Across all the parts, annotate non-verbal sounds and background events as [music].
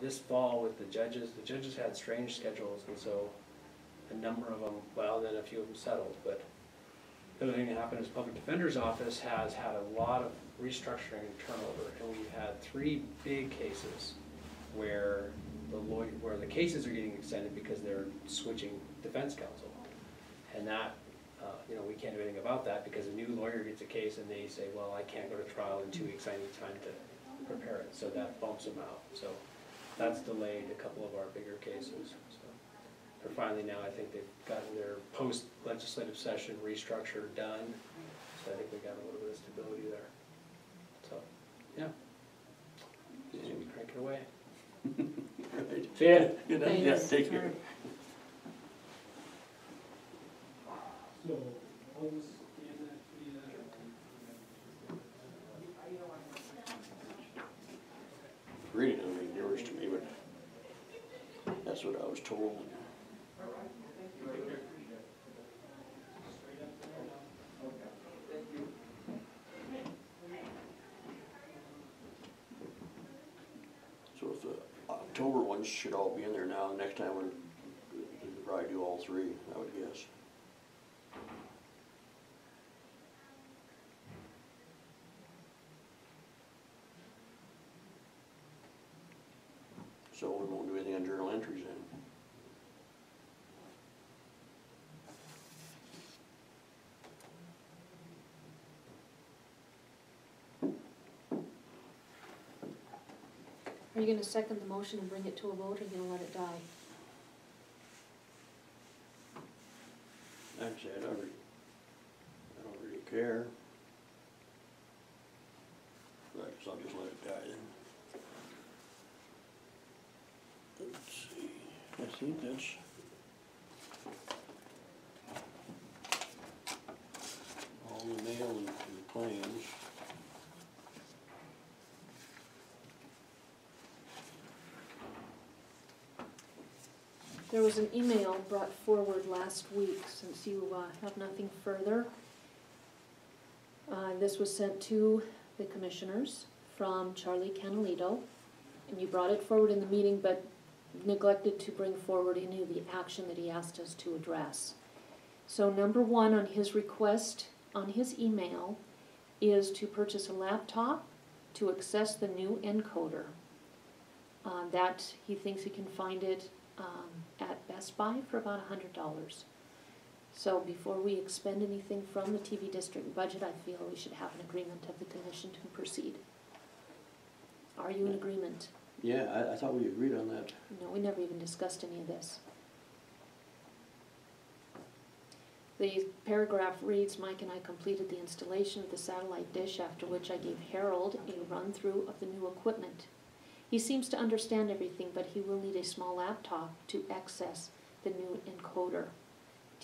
this fall with the judges, the judges had strange schedules, and so a number of them, well, then a few of them settled, but the other thing that happened is Public Defender's Office has had a lot of restructuring and turnover, and we've had three big cases where the lawyer, where the cases are getting extended because they're switching defense counsel. And that, uh, you know, we can't do anything about that, because a new lawyer gets a case and they say, well, I can't go to trial in two weeks, I need time to prepare it, so that bumps them out. So that's delayed a couple of our bigger cases, so. They're finally now, I think they've gotten their post-legislative session restructure done, so I think we got a little bit of stability there. So, yeah. Just we crank it away. Right. [laughs] See ya. Good night, yeah, take care. So, what was the end the, difference to me, but that's what I was told. So if the October ones should all be in there now, next time we'll probably do all three, I would guess. So we won't do anything on journal entries then. Are you gonna second the motion and bring it to a vote, or are you gonna let it die? Like I don't really, I don't really care. I guess I'll just let it die then. Let's see, I All the mail claims. There was an email brought forward last week, since you uh, have nothing further. Uh, This was sent to the commissioners from Charlie Canalito, and you brought it forward in the meeting, but neglected to bring forward any of the action that he asked us to address. So number one on his request, on his email, is to purchase a laptop to access the new encoder. Uh, That, he thinks he can find it um, at Best Buy for about a hundred dollars. So before we expend anything from the TV district budget, I feel we should have an agreement of the commission to proceed. Are you in agreement? Yeah, I, I thought we agreed on that. No, we never even discussed any of this. The paragraph reads, Mike and I completed the installation of the satellite dish, after which I gave Harold a run-through of the new equipment. He seems to understand everything, but he will need a small laptop to access the new encoder.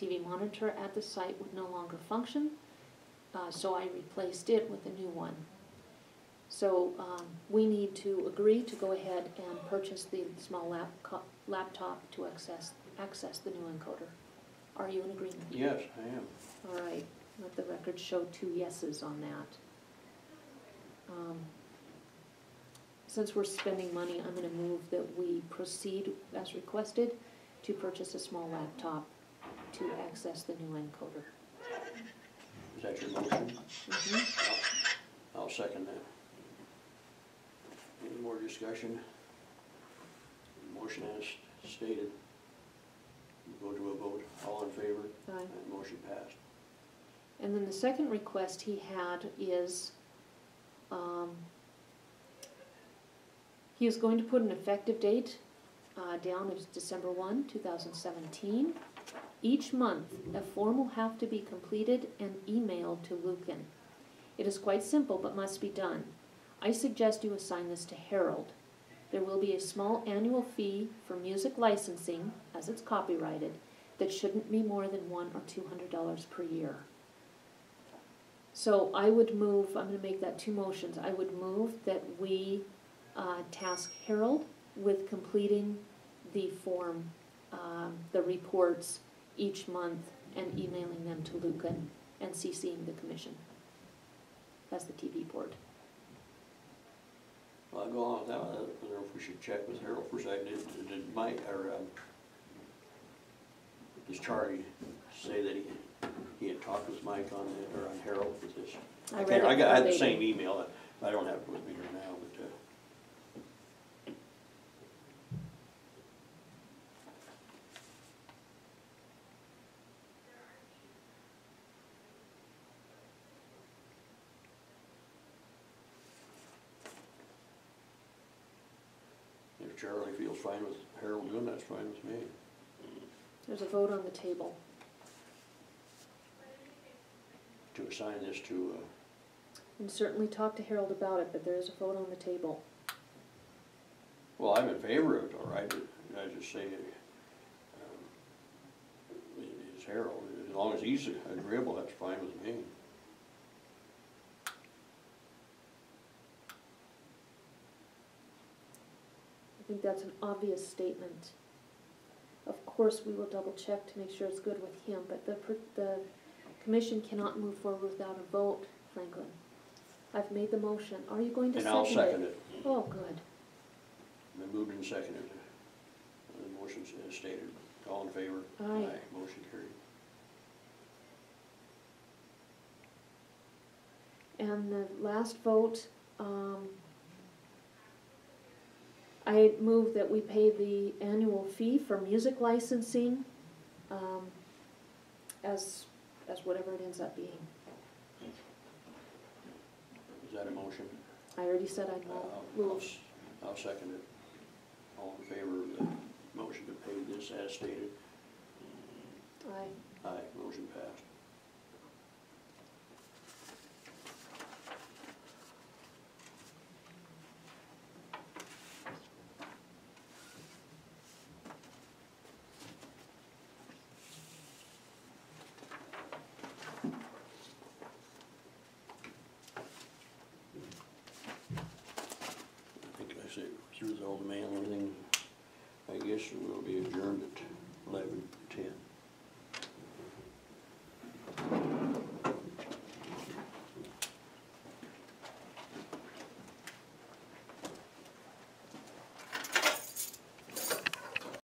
TV monitor at the site would no longer function, uh, so I replaced it with a new one. So, um, we need to agree to go ahead and purchase the small lap, laptop to access, access the new encoder. Are you in agreement? Yes, I am. All right, let the record show two yeses on that. Um, Since we're spending money, I'm gonna move that we proceed as requested to purchase a small laptop to access the new encoder. Is that your motion? Mhm. I'll second that. Any more discussion? Motion as stated. We go to a vote, all in favor, Aye. and motion passed. And then the second request he had is, um, he is going to put an effective date, uh, down as December one, two thousand seventeen. Each month, a form will have to be completed and emailed to Lucan. It is quite simple, but must be done. I suggest you assign this to Harold. There will be a small annual fee for music licensing, as it's copyrighted, that shouldn't be more than one or two hundred dollars per year. So I would move, I'm gonna make that two motions, I would move that we, uh, task Harold with completing the form, um, the reports each month and emailing them to Lucan and CCing the commission That's the TV board. Go on with that, I don't know if we should check with Harold first, I did, did Mike, or, um, does Charlie say that he, he had talked with Mike on it, or on Harold with this? I can't- read it I got, I had the verbatim. same email, I don't have it with me here now, but, uh, if Charlie feels fine with Harold doing, that's fine with me. There's a vote on the table. To assign this to, uh, And certainly talk to Harold about it, but there is a vote on the table. Well, I'm in favor of it, all right, but I just say, um, it's Harold, as long as he's agreeable, that's fine with me. Think that's an obvious statement. Of course, we will double check to make sure it's good with him, but the, the commission cannot move forward without a vote, Franklin. I've made the motion. Are you going to And second it? I'll second it, Oh, good. been moved and seconded. The motion's as stated, all in favor? Aye. Motion carried. And the last vote, um, I move that we pay the annual fee for music licensing, um, as, as whatever it ends up being. Is that a motion? I already said I'd I'll- I'll move. s- I'll second it. All in favor of the motion to pay this as stated? Aye. Aye, motion passed. I think I said through all the mail and everything, I guess we'll be adjourned at.